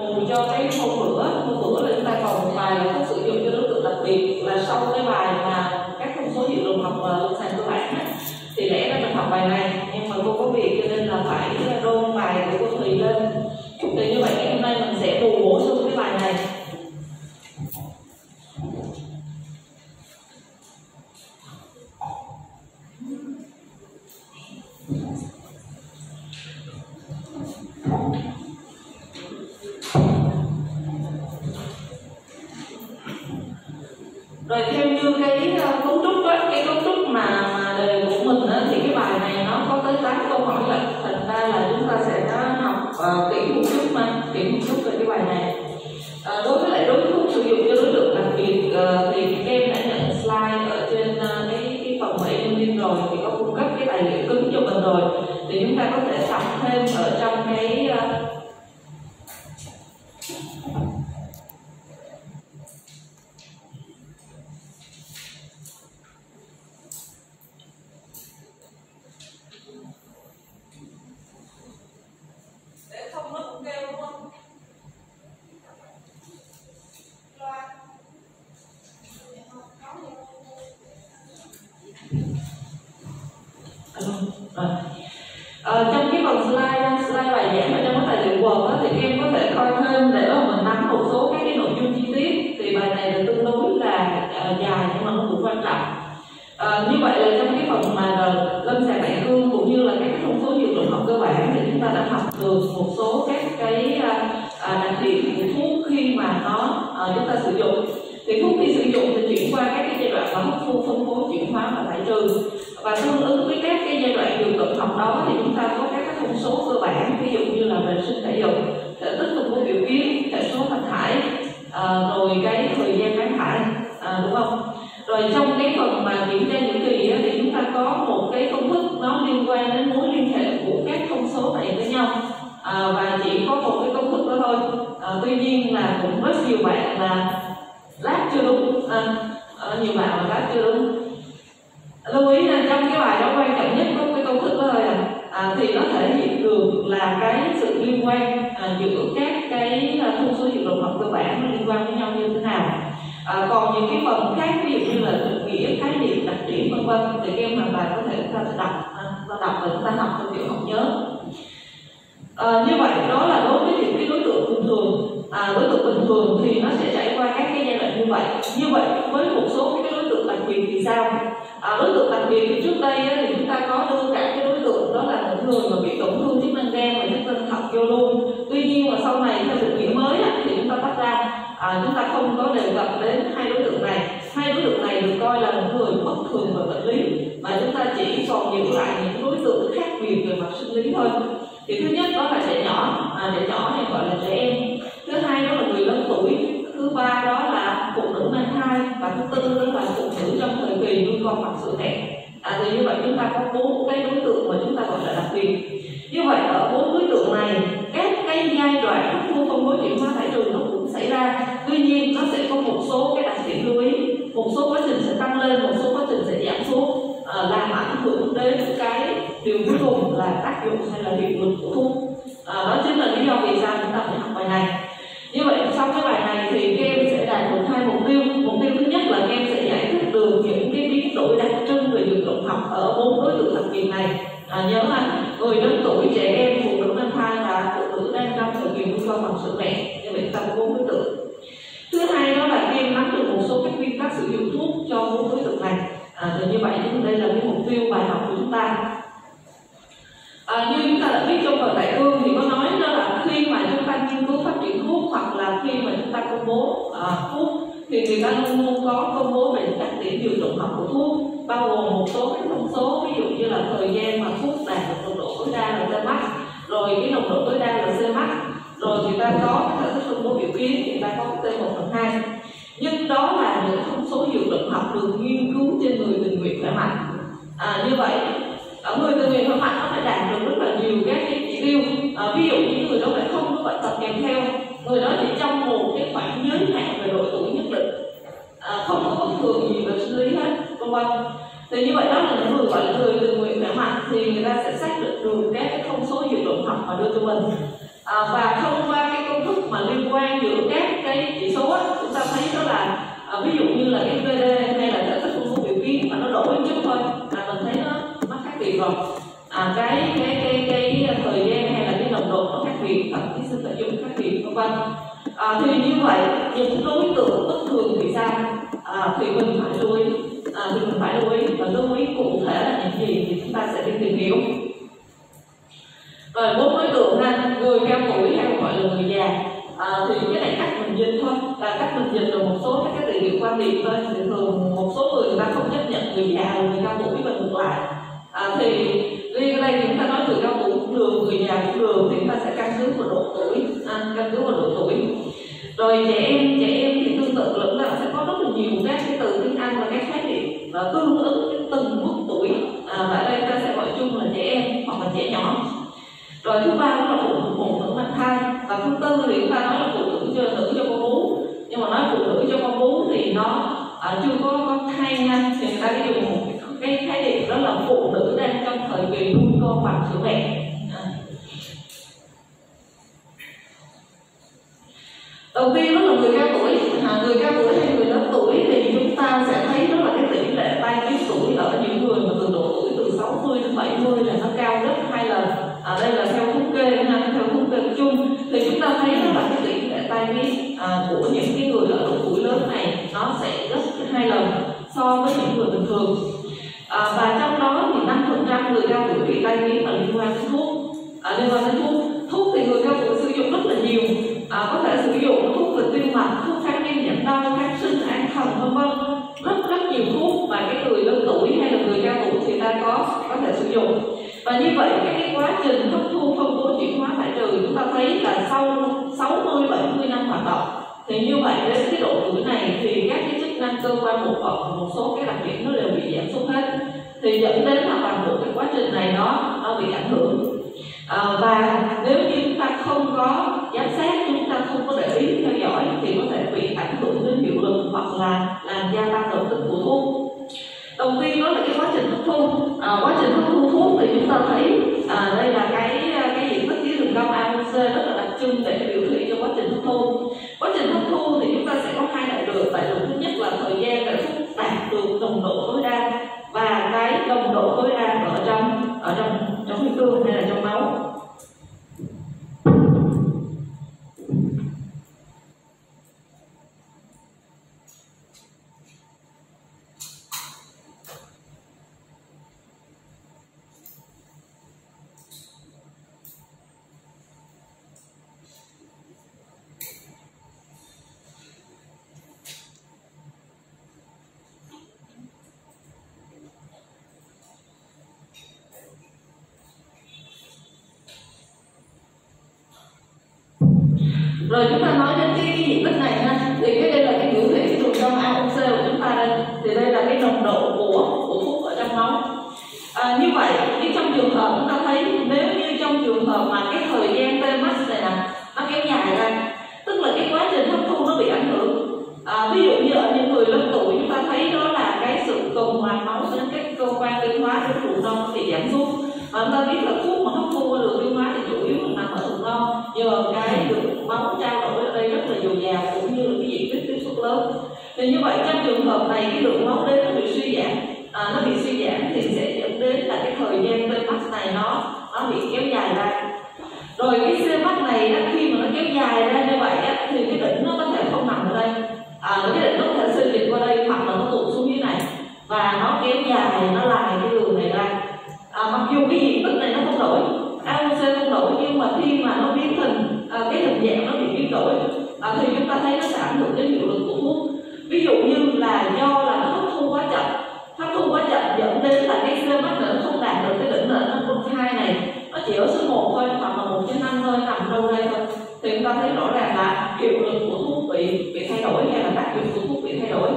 bù cho cái hôm bữa. Hôm bữa là chúng ta còn một bài là không sử dụng cho đối tượng đặc biệt. Là sau cái bài mà các thông số hiệu đồng học và lâm sàng cơ bản thì lẽ ra mình học bài này. Chút một chút về cái bài này. À, đối với lại đối thuốc sử dụng cho đối tượng đặc biệt uh, thì các em đã nhận slide ở trên uh, cái cái phần mà em in rồi thì có cung cấp cái tài liệu cứng cho mình rồi. Thì chúng ta có thể tập thêm ở trong Ờ, trong cái phần slide slide bài giảng ở trong cái tài liệu Word đó, thì em có thể coi thêm để mà mình nắm một số các cái nội dung chi tiết. Thì bài này là tương đối là uh, dài nhưng mà nó cũng quan trọng. Ờ, như vậy là trong cái phần mà ờ, lâm sàng đại cương cũng như là các cái thông số dự lượng học cơ bản thì chúng ta đã học được một số các cái à, à, đặc điểm của thuốc khi mà nó à, chúng ta sử dụng thì thuốc khi sử dụng thì chuyển qua các cái giai đoạn mà hấp thu phân phối chuyển hóa và thải trừ và tương ứng với các cái giai đoạn dược lượng học đó thì chúng ta có các cái thông số cơ bản ví dụ như là vệ sinh thể dục thể tích phân phối biểu kiến thể số thành thải à, rồi cái thời gian bán thải à, đúng không rồi trong cái phần mà kiểm tra những kỳ á, thì chúng ta có một cái công thức nó liên quan đến mối liên hệ của các thông số này với nhau à, và chỉ có một cái công thức đó thôi à, tuy nhiên là cũng rất nhiều bạn là lát chưa đúng à, à, nhiều bạn là lát chưa đúng lưu ý là trong cái bài đó quan trọng nhất có cái công thức đó thôi à, à thì nó thể hiện được là cái sự liên quan à, giữa các cái à, thông số dự đồng học cơ bản nó liên quan với nhau như thế nào à, còn những cái phần khác ví dụ như là định nghĩa khái niệm đặc điểm vân vân thì các em hoàn toàn có thể chúng ta sẽ đọc à, ta đọc và chúng ta học theo kiểu học nhớ à, như vậy đó là đối với những cái đối tượng bình thường à, đối tượng bình thường thì nó sẽ trải qua các cái giai đoạn như vậy như vậy với một số cái đối sao? À, đối tượng đặc biệt thì trước đây á, thì chúng ta có đưa cả cái đối tượng đó là những người mà bị tổn thương chức năng gan và chức năng thận vô luôn. Tuy nhiên mà sau này theo định nghĩa mới á, thì chúng ta tách ra. À, chúng ta không có đề cập đến hai đối tượng này. Hai đối tượng này được coi là những người bất thường về bệnh lý mà chúng ta chỉ còn giữ lại những đối tượng khác biệt về mặt sinh lý thôi. Thì thứ nhất đó là trẻ nhỏ. À, trẻ nhỏ hay gọi là trẻ em. Thứ hai đó là người lớn tuổi. Thứ ba đó là phụ nữ mang thai. Và thứ tư đó là phụ nữ trong thời kỳ nuôi con bằng sữa mẹ à, thì như vậy chúng ta có bốn cái đối tượng mà chúng ta gọi là đặc biệt. Như vậy ở bốn đối tượng này các cái giai đoạn hấp thu phân phối chuyển hóa thải trường nó cũng xảy ra. Tuy nhiên nó sẽ có một số cái đặc điểm lưu ý. Một số quá trình sẽ tăng lên một số quá trình sẽ giảm xuống. À, làm ảnh hưởng đến cái điều cuối cùng là tác dụng hay là hiệu lực của thuốc à, đó chính là lý do vì sao chúng ta phải học bài này như vậy trong cái bài này thì các em sẽ đạt được hai mục tiêu mục tiêu thứ nhất là các em sẽ giải thích được những cái biến đổi đặc trưng về dược động học ở bốn đối tượng đặc biệt này à, nhớ là người lớn tuổi trẻ em phụ nữ mang thai và phụ nữ đang trong thời kỳ nuôi con bằng sữa mẹ như vậy chúng ta có bốn đối tượng thứ hai đó là các em nắm được một số các nguyên tắc sử dụng thuốc cho bốn đối tượng này à, thì như vậy đây là cái mục tiêu bài học của chúng ta à, như chúng ta đã biết trong phần đại cương thì có nói đó là khi mà chúng ta nghiên cứu phát triển thuốc hoặc là khi mà chúng ta công bố à, thuốc. Thì người ta luôn luôn có công bố về các điểm dược dụng học của thuốc bao gồm một số các thông số ví dụ như là thời gian mà thuốc đạt được nồng độ tối đa là cmax rồi cái nồng độ tối đa là Cmax rồi người ta có cái thể thức phân bố biểu kiến người ta có cái T1 phần 2 nhưng đó là những thông số dược dụng học được nghiên cứu trên người tình nguyện khỏe mạnh. À, như vậy ở người tình nguyện khỏe mạnh nó phải đạt được rất là nhiều các cái chỉ tiêu. À, ví dụ như người đó lại không có bệnh tật kèm theo người đó chỉ trong một cái khoảng giới hạn về độ tuổi nhất định. À, không có bất thường gì về sinh lý hết vân vân. Thì như vậy đó là những người gọi là người từ nguyện khỏe mạnh thì người ta sẽ xác định được các cái thông số dự luận học mà đưa cho mình. À, và thông qua cái công thức mà liên quan giữa các cái chỉ số á, chúng ta thấy đó là à, ví dụ như là cái VD hay là các cái thông số biểu kiến mà nó đổi chút thôi là mình thấy nó nó khác biệt rồi à, cái cái cái cái thời gian hay là cái nồng độ nó khác biệt tập cái sự tập dụng khác biệt vân vân. À, thì như vậy những đối tượng bất thường thì sao? À, thì mình phải lưu ý. À, thì mình phải lưu ý và lưu ý cụ thể là những gì thì chúng ta sẽ đi tìm hiểu. Rồi bốn đối tượng ha người cao tuổi hay gọi là người già. À, thì cái này cách mình dịch thôi là cách mình dịch rồi một số các cái từ liệu quan điểm thôi. Thì thường một số người người ta không chấp nhận người già người cao tuổi và ngược lại. À, thì riêng ở đây chúng ta nói từ cao cũng được, người nhà cũng được, thì Primary and Old thì dẫn đến là toàn bộ cái quá trình này nó nó bị ảnh hưởng. À, và nếu như chúng ta không có giám sát chúng ta không có để ý theo dõi thì có thể bị ảnh hưởng đến hiệu lực hoặc là làm gia tăng độc tính của thuốc. Đầu tiên đó là cái quá trình hấp thu. À, quá trình hấp thu thuốc thì chúng ta thấy à, đây là cái cái diện tích dưới đường cong AOC rất là đặc trưng để biểu thị cho quá trình hấp thu. Quá trình hấp thu thì chúng ta sẽ có hai đại lượng đại lượng thứ nhất là thời gian để thuốc đạt được nồng độ tối đa và cái nồng độ tối đa ở trong ở trong trong huyết tương hay là trong máu. Rồi chúng ta nói đến cái, cái diện tích này ha. Thì cái đây là cái biểu thị đường trong AOC của chúng ta đây. Thì đây là cái nồng độ của của thuốc ở trong máu. À, như vậy thì trong trường hợp chúng ta thấy nếu như trong trường hợp mà cái thời gian T max này nè nó kéo dài ra tức là cái quá trình hấp thu nó bị ảnh hưởng. À, ví dụ như ở những người lớn tuổi chúng ta thấy đó là cái sự tuần hoàn máu đến các cơ quan tiêu hóa của thụ đông nó bị giảm sút và chúng ta biết là thuốc mà hấp thu qua đường tiêu hóa thì chủ yếu là nằm ở thụ đông nhờ đường máu trao đổi ở đây rất là dồi dào cũng như là cái diện tích tiếp xúc lớn thì như vậy trong trường hợp này cái lượng máu đến nó bị suy giảm à, nó bị suy giảm thì sẽ dẫn đến là cái thời gian tê mắt này nó nó bị kéo dài ra. Rồi cái xương mắt này đó, khi mà nó kéo dài ra như vậy á, thì cái đỉnh nó có thể không nằm ở đây à, cái đỉnh nó có thể xê dịch qua đây hoặc là nó tụt xuống dưới này và nó kéo dài nó lại cái đường này ra à, mặc dù cái diện tích này nó không đổi AOC không đổi nhưng mà khi mà nó biến hình à, cái hình dạng nó bị biến đổi à, thì chúng ta thấy nó sẽ ảnh hưởng đến hiệu lực của thuốc ví dụ như là do là nó hấp thu quá chậm hấp thu quá chậm dẫn đến là cái cơ mắt nó không đạt được cái đỉnh là nó công hai này nó chỉ ở số 1 thôi hoặc là một trên năm thôi nằm đâu đây thôi thì chúng ta thấy rõ ràng là hiệu lực của thuốc bị bị thay đổi hay là tác dụng của thuốc bị thay đổi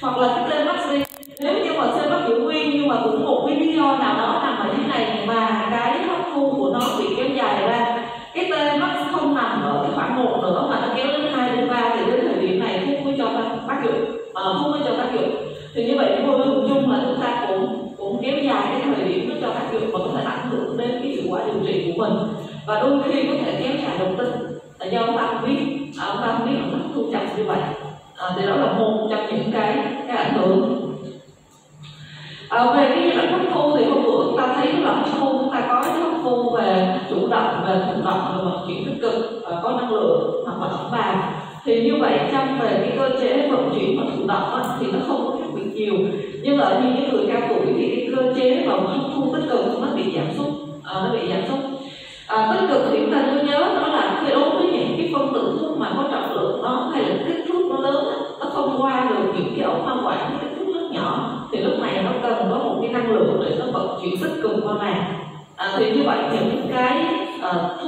hoặc là cái tên maxi nếu như mà C mắc giữ nguyên nhưng mà cũng một cái lý do nào đó nằm ở dưới này mà cái hấp thu của nó bị kéo dài ra cái T mắc không nằm ở cái khoảng một nữa mà nó kéo đến hai đến ba thì đến thời điểm này thuốc mới cho tác dụng à, thuốc mới cho tác dụng thì như vậy vô hình chung là chúng ta cũng cũng kéo dài cái thời điểm nó cho tác dụng và có thể ảnh hưởng đến cái hiệu quả điều trị của mình và đôi khi có thể kéo dài đồng tinh là do ông ta không biết à, ông ta không biết ông thu nhập như vậy. À, thì đó là một trong những cái cái ảnh hưởng. À, về cái giai đoạn hấp thu thì hôm bữa chúng ta thấy là hấp thu chúng ta có cái hấp thu về chủ động về thụ động về vận chuyển tích cực và có năng lượng hoặc là ẩm vào thì như vậy trong về cái cơ chế vận chuyển và thụ động á, thì nó không có khác biệt nhiều. Nhưng ở những người cao tuổi thì cái cơ chế và hấp thu tích cực nó bị giảm sút à, nó bị giảm sút. À, tích cực thì những nó vận con này à, thì như vậy những cái uh,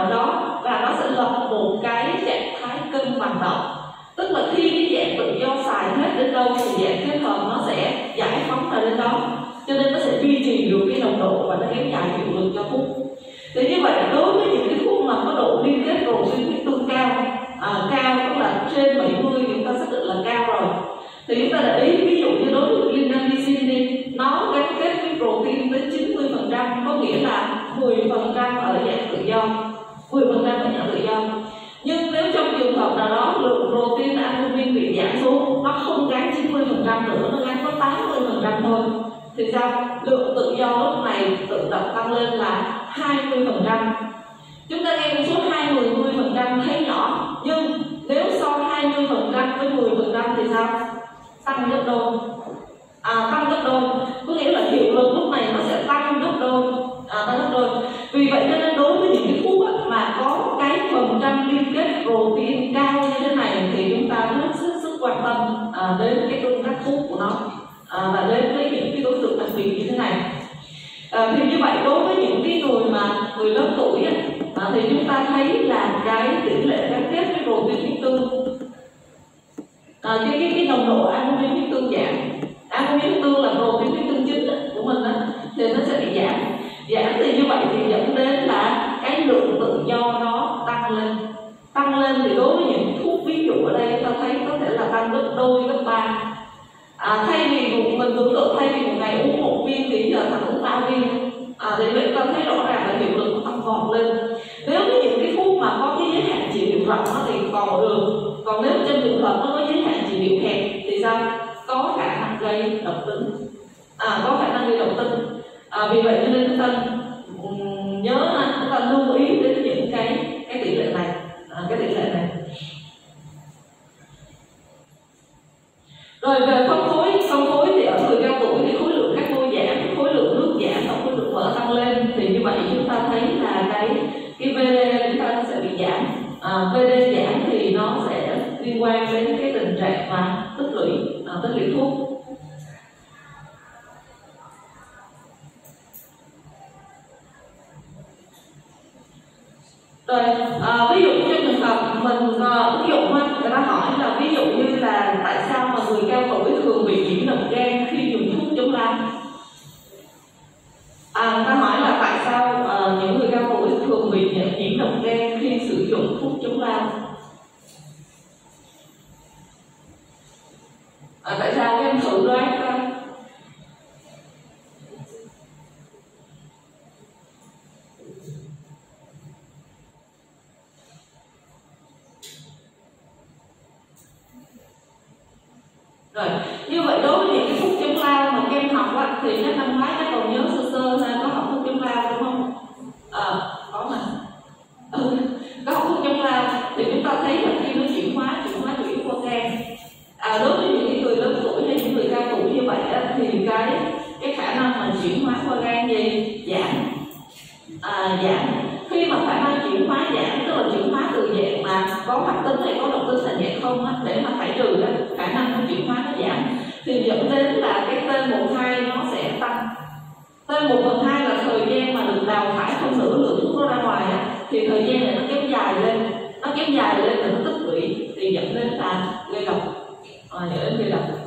nó ở đó và nó sẽ lập một cái trạng thái cân bằng động. Tức là khi cái dạng tự do xài hết đến đâu thì dạng kết hợp nó sẽ giải phóng ra đến đó. Cho nên nó sẽ duy trì được cái nồng độ và nó kéo dài hiệu lực cho thuốc thì như vậy đối với những cái thuốc mà có độ liên kết cầu xuyên huyết tương cao à, cao tức là trên 70 chúng ta xác định là cao rồi. Thì chúng ta để ý ví dụ như đối với lindamycin đi nó gắn kết với protein tới 90 phần trăm có nghĩa là 10 phần trăm ở dạng tự do. 10 phần trăm ở tự do. Nhưng nếu trong trường hợp nào đó, lượng protein albumin bị giảm xuống, nó không gắn 90 phần trăm nữa, nó gắn có 80 phần trăm thôi, thì sao? Lượng tự do lúc này tự động tăng lên là 20 phần trăm. Chúng ta nghe con số 20 10 phần trăm thấy nhỏ, nhưng nếu so 20 phần trăm với 10 phần trăm thì sao? Tăng gấp đôi. À, cái cái cái nồng độ albumin huyết tương giảm. Albumin huyết tương là protein huyết tương chính của mình đó, thì nó sẽ bị giảm. Giảm thì như vậy thì dẫn đến là cái lượng tự do nó tăng lên. Tăng lên thì đối với những thuốc ví dụ ở đây ta thấy có thể là tăng gấp đôi gấp ba. À, thay vì một mình tưởng tượng thay vì một ngày uống một viên thì giờ thành uống ba viên. À, tại sao các em thử đoán coi như vậy đối với những cái thuốc chống lao mà kem học á, thì chắc năm ngoái các còn nhớ sơ sơ là có học thuốc chống lao đúng không à, có mà ừ, có học thuốc chống lao thì chúng ta thấy là khi nó chuyển hóa chuyển hóa chủ yếu qua gan à, đối với những người lớn tuổi hay những người cao tuổi như vậy á, thì cái cái khả năng mà chuyển hóa qua gan gì giảm à, giảm khi mà khả năng chuyển hóa giảm tức là chuyển hóa từ dạng mà có hoạt tính hay có độc tính thành dạng không á, để mà phải trừ á, khả năng nó chuyển hóa nó giảm. Thì dẫn đến là cái T12 nó sẽ tăng. T một phần hai là thời gian mà được đào thải không nửa lượng thuốc nó ra ngoài á, thì thời gian này nó kéo dài lên. Nó kéo dài lên là nó tích lũy thì dẫn đến là gây độc à, dẫn đến gây độc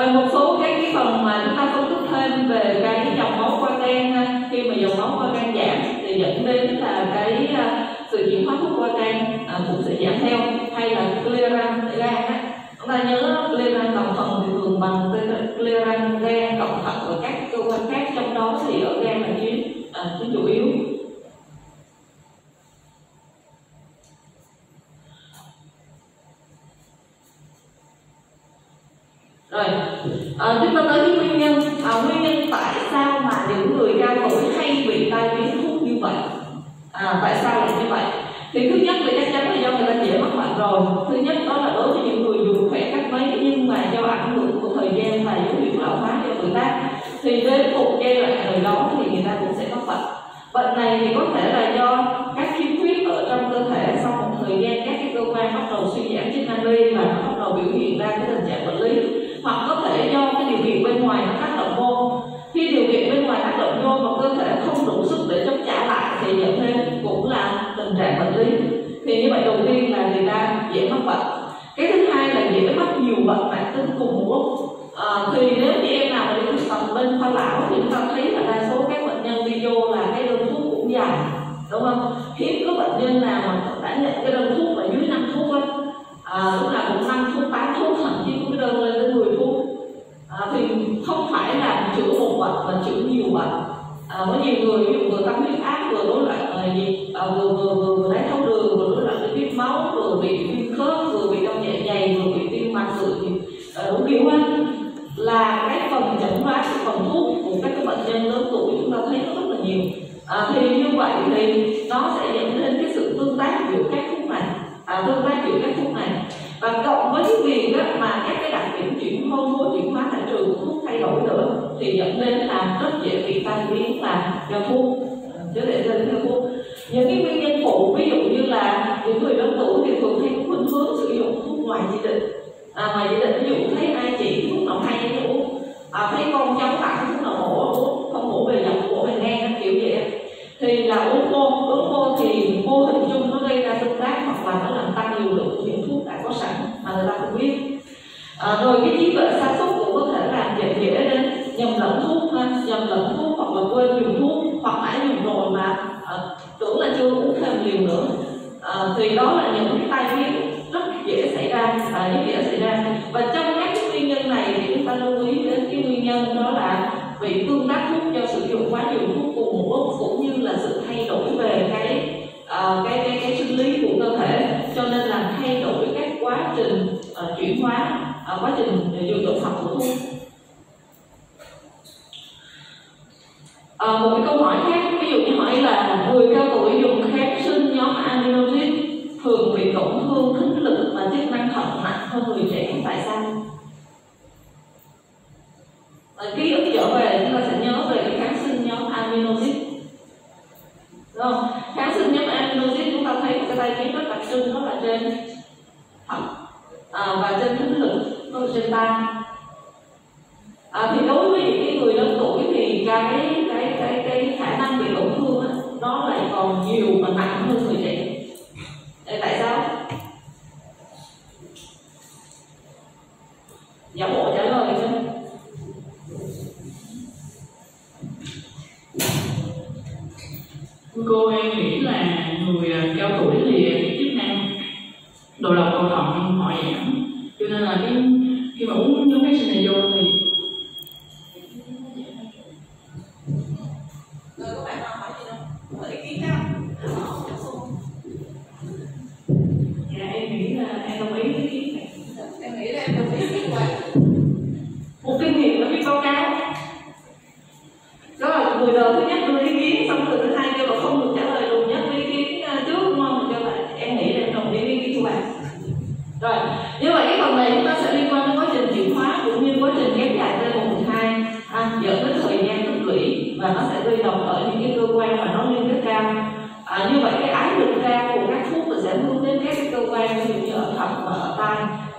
rồi một số cái cái phần mà chúng ta phân tích thêm về cái dòng máu qua gan khi mà dòng máu qua gan giảm thì dẫn đến là cái à, sự chuyển hóa thuốc qua gan à, cũng sẽ giảm theo, hay là clearance gan á chúng ta nhớ clearance cộng phần thì thường bằng clearance gan cộng thận và các cơ quan khác trong đó thì ở gan là chiếm à, chiếm chủ yếu rồi à, chúng ta tới cái nguyên nhân à, nguyên nhân tại sao mà những người cao tuổi hay bị tai biến thuốc như vậy à, tại sao lại như vậy thì thứ nhất là chắc chắn là do người ta dễ mắc bệnh rồi thứ nhất đó là đối với những người dù khỏe cách mấy nhưng mà do ảnh hưởng của thời gian và dấu hiệu lão hóa do tuổi tác thì đến một giai đoạn nào đó thì người ta cũng sẽ mắc bệnh bệnh này thì có thể là do các khiếm khuyết ở trong cơ thể sau một thời gian các cái cơ quan bắt đầu suy giảm chức năng đi và nó bắt đầu biểu hiện ra cái tình trạng bệnh lý, hoặc có thể do cái điều kiện bên ngoài nó tác động vô. Khi điều kiện bên ngoài tác động vô, mà cơ thể không đủ sức để chống trả lại thì dẫn đến cũng là tình trạng bệnh lý thì như vậy đầu tiên là người ta dễ mắc bệnh cái thứ hai là dễ mắc nhiều bệnh mãn tính cùng một lúc à, thì nếu như em nào mà đi thực tập bên khoa lão thì chúng ta thấy là đa số các bệnh nhân đi vô là cái đơn thuốc cũng dài đúng không hiếm có bệnh nhân nào mà đã nhận cái đơn thuốc là dưới năm thuốc á à, lúc nào cũng năm thuốc tám thuốc thậm chí có cái đơn lên đến 10 thuốc à, thì không phải là chữa một bệnh mà chữa nhiều bệnh à, có nhiều người ví dụ vừa tăng huyết áp vừa rối loạn là gì à, vừa vừa vừa vừa đái tháo đường vừa rối loạn lipid máu vừa bị viêm khớp vừa bị đau dạ dày vừa bị tim mạch vừa bị đủ kiểu anh. Là cái phần chẩn đoán phần thuốc của các cái bệnh nhân lớn tuổi chúng ta thấy nó rất là nhiều. À, thì như vậy thì nó sẽ dẫn đến cái sự tương tác giữa các thuốc này à, tương tác giữa các thuốc này. Và cộng với cái việc đó mà các cái đặc điểm chuyển hôn mối chuyển hóa tại trường của thuốc thay đổi nữa thì dẫn đến là rất dễ bị tai biến là do thuốc liều lượng những thuốc đã có sẵn mà người ta không biết. À, rồi cái trí tuệ sa sút cũng có thể làm dễ dễ đến nhầm lẫn thuốc ha nhầm lẫn thuốc hoặc là quên dùng thuốc hoặc đã dùng rồi mà à, tưởng là chưa uống thêm liều nữa. À, thì đó là những cái tai biến rất dễ xảy ra và rất dễ xảy ra và trong các cái nguyên nhân này thì chúng ta lưu ý đến cái nguyên nhân đó là bị tương tác thuốc do sử dụng quá nhiều thuốc cùng một lúc cũng như là sự thay đổi về cái uh, cái cái cái sinh lý của cơ thể cho nên là thay đổi các quá trình uh, chuyển hóa uh, quá trình dùng động học của thuốc À, một cái câu hỏi khác ví dụ như hỏi là người cao tuổi dùng kháng sinh nhóm aminoxid thường bị tổn thương thính lực và chức năng thận nặng hơn người trẻ tại sao à, ký ức trở về chúng ta sẽ nhớ về cái kháng sinh nhóm aminoxid đúng không kháng sinh nhóm aminoxid chúng ta thấy một cái tay biến rất đặc trưng đó là trên thận à, và trên thính lực nó trên tai à, thì đối với những cái người lớn tuổi thì cái cái cái cái khả năng bị tổn thương á, nó lại còn nhiều và nặng hơn người trẻ tại sao giả bộ trả lời chứ cô em nghĩ là người à, cao tuổi thì cái chức năng đồ độc cầu thận họ giảm cho nên là cái, khi mà uống những cái sinh này vô thì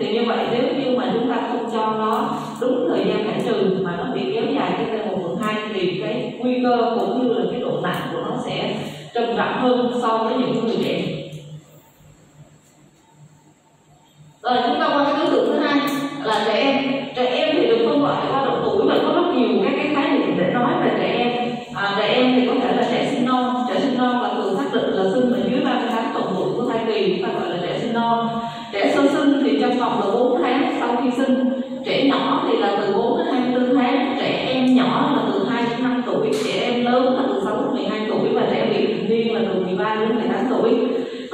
thì như vậy nếu như mà chúng ta không cho nó đúng thời gian giải trừ mà nó bị kéo dài cái t một phần hai thì cái nguy cơ cũng như là cái độ nặng của nó sẽ trầm trọng hơn so với những người trẻ. Rồi, chúng ta qua cái đối tượng thứ hai là trẻ em trẻ em.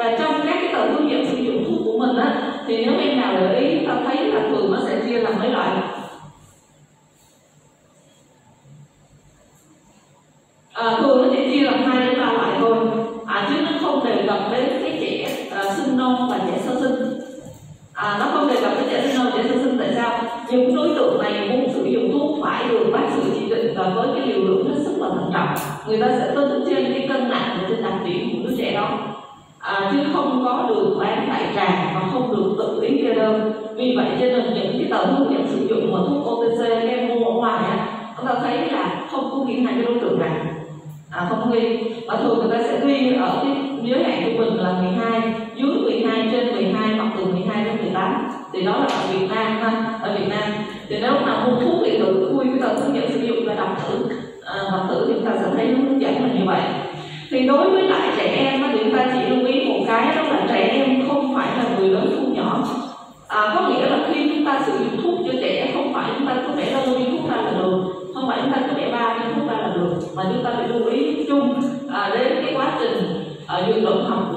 Và trong các cái tờ hướng dẫn sử dụng thuốc của mình á, thì nếu em nào để ý, ta thấy là thường nó sẽ chia làm mấy loại. Hơn. Vì vậy cho nên những cái tờ hướng dẫn sử dụng mà thuốc OTC các em mua ở ngoài á chúng ta thấy là không có ghi hai cái đối tượng này à, không ghi và thường người ta sẽ ghi ở cái giới hạn trung bình là 12 dưới 12 trên 12 hoặc từ 12 đến 18 thì đó là ở Việt Nam ha ở Việt Nam. Thì nếu mà mua thuốc điện tử khui cái tờ hướng dẫn sử dụng và đọc thử. À, đọc thử thì chúng ta sẽ thấy nó hướng dẫn là như vậy. Thì đối với lại trẻ em thì chúng ta chỉ lưu ý một cái đó là trẻ em không phải là người lớn thu nhỏ à, có nghĩa là khi chúng ta sử dụng thuốc cho trẻ không phải chúng ta cứ vẽ đâu viên thuốc ra là được. Không phải chúng ta cứ vẽ ba viên thuốc ra là được. Mà chúng ta phải lưu ý chung à, đến cái quá trình à, dược luận học